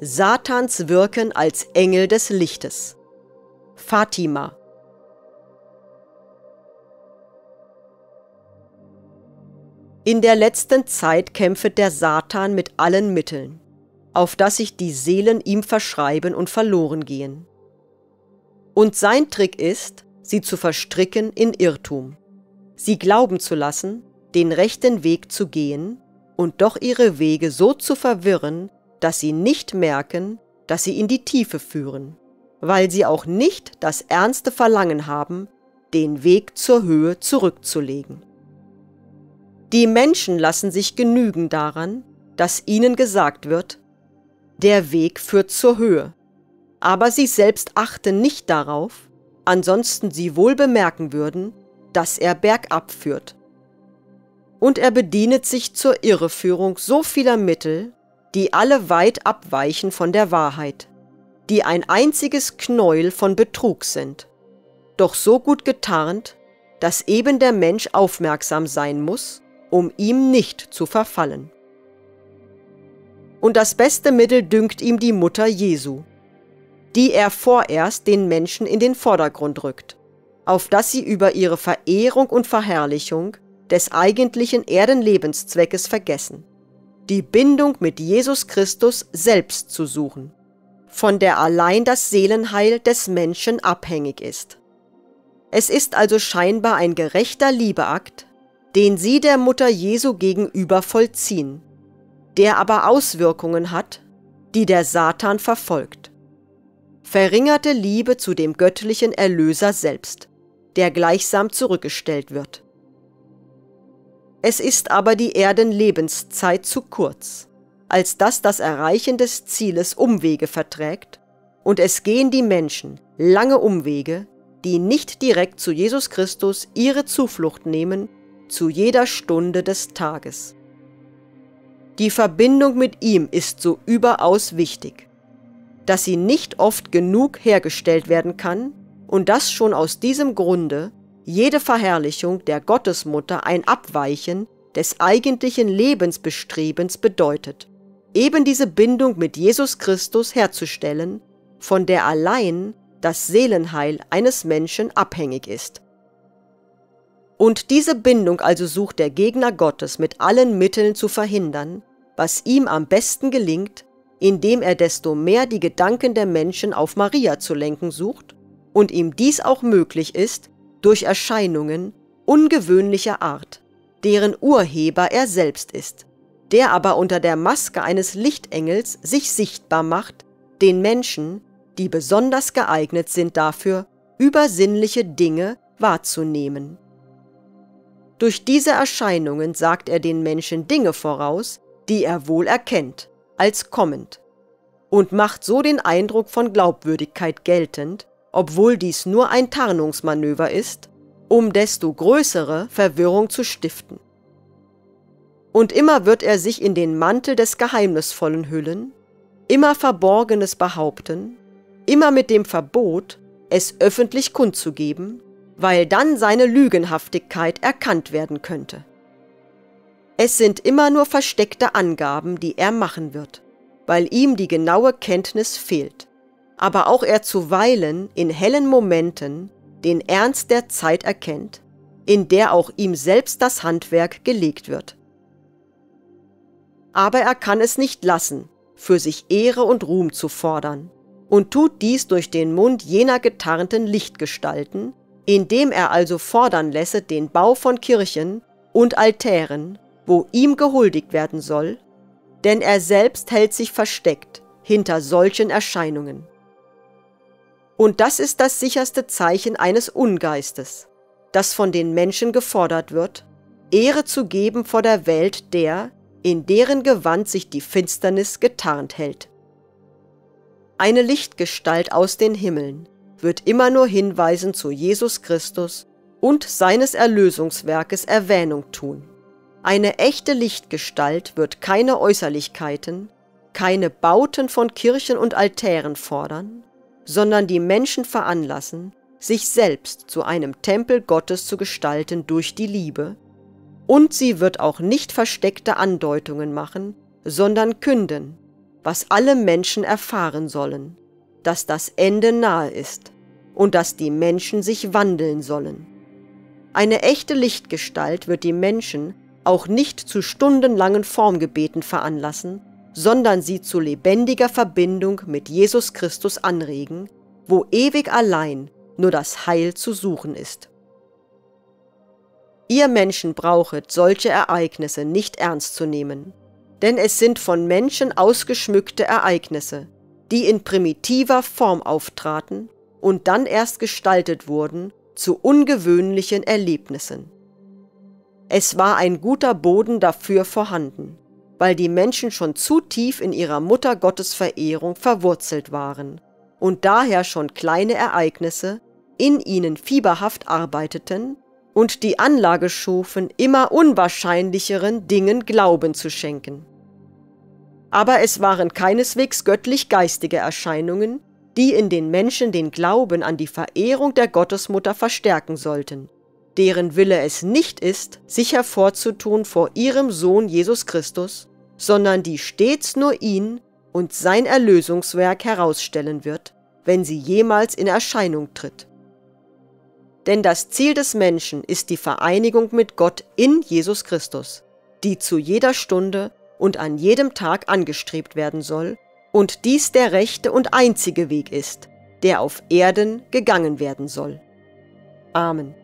Satans Wirken als Engel des Lichtes. Fatima In der letzten Zeit kämpfet der Satan mit allen Mitteln, auf dass sich die Seelen ihm verschreiben und verloren gehen. Und sein Trick ist, sie zu verstricken in Irrtum, sie glauben zu lassen, den rechten Weg zu gehen und doch ihre Wege so zu verwirren, dass sie nicht merken, dass sie in die Tiefe führen, weil sie auch nicht das ernste Verlangen haben, den Weg zur Höhe zurückzulegen. Die Menschen lassen sich genügen daran, dass ihnen gesagt wird, der Weg führt zur Höhe, aber sie selbst achten nicht darauf, ansonsten sie wohl bemerken würden, dass er bergab führt. Und er bedienet sich zur Irreführung so vieler Mittel, die alle weit abweichen von der Wahrheit, die ein einziges Knäuel von Betrug sind, doch so gut getarnt, dass eben der Mensch aufmerksam sein muss um ihm nicht zu verfallen. Und das beste Mittel dünkt ihm die Mutter Jesu, die er vorerst den Menschen in den Vordergrund rückt, auf dass sie über ihre Verehrung und Verherrlichung des eigentlichen Erdenlebenszweckes vergessen, die Bindung mit Jesus Christus selbst zu suchen, von der allein das Seelenheil des Menschen abhängig ist. Es ist also scheinbar ein gerechter Liebeakt, den sie der Mutter Jesu gegenüber vollziehen, der aber Auswirkungen hat, die der Satan verfolgt. Verringerte Liebe zu dem göttlichen Erlöser selbst, der gleichsam zurückgestellt wird. Es ist aber die Erdenlebenszeit zu kurz, als dass das Erreichen des Zieles Umwege verträgt, und es gehen die Menschen lange Umwege, die nicht direkt zu Jesus Christus ihre Zuflucht nehmen zu jeder Stunde des Tages. Die Verbindung mit ihm ist so überaus wichtig, dass sie nicht oft genug hergestellt werden kann und dass schon aus diesem Grunde jede Verherrlichung der Gottesmutter ein Abweichen des eigentlichen Lebensbestrebens bedeutet, eben diese Bindung mit Jesus Christus herzustellen, von der allein das Seelenheil eines Menschen abhängig ist. Und diese Bindung also sucht der Gegner Gottes mit allen Mitteln zu verhindern, was ihm am besten gelingt, indem er desto mehr die Gedanken der Menschen auf Maria zu lenken sucht und ihm dies auch möglich ist durch Erscheinungen ungewöhnlicher Art, deren Urheber er selbst ist, der aber unter der Maske eines Lichtengels sich sichtbar macht, den Menschen, die besonders geeignet sind dafür, übersinnliche Dinge wahrzunehmen. Durch diese Erscheinungen sagt er den Menschen Dinge voraus, die er wohl erkennt, als kommend, und macht so den Eindruck von Glaubwürdigkeit geltend, obwohl dies nur ein Tarnungsmanöver ist, um desto größere Verwirrung zu stiften. Und immer wird er sich in den Mantel des Geheimnisvollen hüllen, immer Verborgenes behaupten, immer mit dem Verbot, es öffentlich kundzugeben, weil dann seine Lügenhaftigkeit erkannt werden könnte. Es sind immer nur versteckte Angaben, die er machen wird, weil ihm die genaue Kenntnis fehlt, aber auch er zuweilen in hellen Momenten den Ernst der Zeit erkennt, in der auch ihm selbst das Handwerk gelegt wird. Aber er kann es nicht lassen, für sich Ehre und Ruhm zu fordern, und tut dies durch den Mund jener getarnten Lichtgestalten, indem er also fordern lässe den Bau von Kirchen und Altären, wo ihm gehuldigt werden soll, denn er selbst hält sich versteckt hinter solchen Erscheinungen. Und das ist das sicherste Zeichen eines Ungeistes, das von den Menschen gefordert wird, Ehre zu geben vor der Welt der, in deren Gewand sich die Finsternis getarnt hält. Eine Lichtgestalt aus den Himmeln, wird immer nur hinweisen zu Jesus Christus und seines Erlösungswerkes Erwähnung tun. Eine echte Lichtgestalt wird keine Äußerlichkeiten, keine Bauten von Kirchen und Altären fordern, sondern die Menschen veranlassen, sich selbst zu einem Tempel Gottes zu gestalten durch die Liebe, und sie wird auch nicht versteckte Andeutungen machen, sondern künden, was alle Menschen erfahren sollen, dass das Ende nahe ist und dass die Menschen sich wandeln sollen. Eine echte Lichtgestalt wird die Menschen auch nicht zu stundenlangen Formgebeten veranlassen, sondern sie zu lebendiger Verbindung mit Jesus Christus anregen, wo ewig allein nur das Heil zu suchen ist. Ihr Menschen brauchet solche Ereignisse nicht ernst zu nehmen, denn es sind von Menschen ausgeschmückte Ereignisse, die in primitiver Form auftraten und dann erst gestaltet wurden zu ungewöhnlichen Erlebnissen. Es war ein guter Boden dafür vorhanden, weil die Menschen schon zu tief in ihrer Muttergottesverehrung verwurzelt waren und daher schon kleine Ereignisse in ihnen fieberhaft arbeiteten und die Anlage schufen, immer unwahrscheinlicheren Dingen Glauben zu schenken. Aber es waren keineswegs göttlich-geistige Erscheinungen, die in den Menschen den Glauben an die Verehrung der Gottesmutter verstärken sollten, deren Wille es nicht ist, sich hervorzutun vor ihrem Sohn Jesus Christus, sondern die stets nur ihn und sein Erlösungswerk herausstellen wird, wenn sie jemals in Erscheinung tritt. Denn das Ziel des Menschen ist die Vereinigung mit Gott in Jesus Christus, die zu jeder Stunde und an jedem Tag angestrebt werden soll, und dies der rechte und einzige Weg ist, der auf Erden gegangen werden soll. Amen.